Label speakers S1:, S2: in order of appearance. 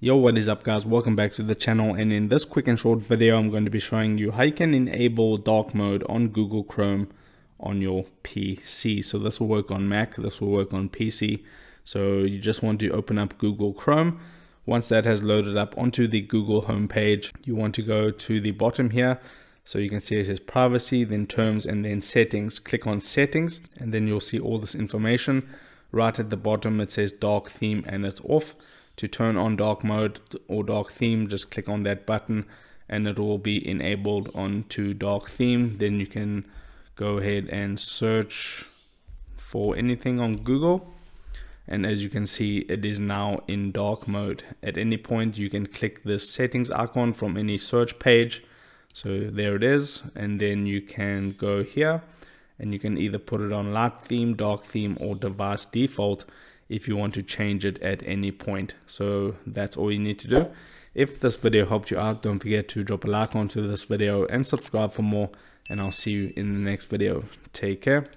S1: Yo, what is up guys? Welcome back to the channel and in this quick and short video I'm going to be showing you how you can enable dark mode on Google Chrome on your PC. So this will work on Mac, this will work on PC. So you just want to open up Google Chrome. Once that has loaded up onto the Google homepage, you want to go to the bottom here. So you can see it says privacy, then terms, and then settings. Click on settings, and then you'll see all this information. Right at the bottom, it says dark theme and it's off to turn on dark mode or dark theme just click on that button and it will be enabled onto dark theme. Then you can go ahead and search for anything on Google. And as you can see it is now in dark mode. At any point you can click this settings icon from any search page. So there it is. And then you can go here and you can either put it on light theme dark theme or device default if you want to change it at any point. So that's all you need to do. If this video helped you out, don't forget to drop a like onto this video and subscribe for more. And I'll see you in the next video. Take care.